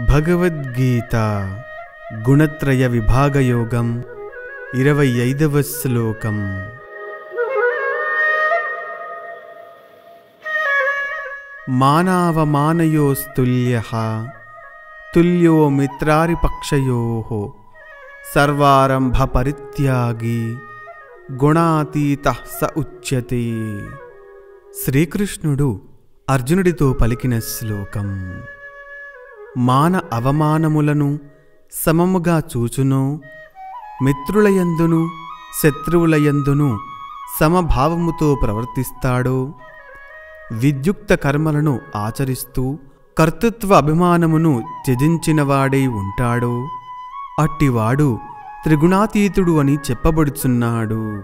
భగవద్గీత గుణత్రయ విభాగయోగం ఇరవై ఐదవ శ్లోకం. మానావమానయోస్తుల్య తుల్యో మిత్రారిపక్షయో సర్వారంభ పరిత్యాగి గుణాతీత స ఉచ్యతే. శ్రీకృష్ణుడు అర్జునుడితో పలికిన శ్లోకం. మాన అవమానములను సమముగా చూచునో. మిత్రులయందును శత్రువులయందును సమభావముతో ప్రవర్తిస్తాడో. విద్యుక్త కర్మలను ఆచరిస్తూ కర్తృత్వ అభిమానమును త్యజించినవాడై ఉంటాడో. అట్టివాడు త్రిగుణాతీతుడు అని చెప్పబడుచున్నాడు.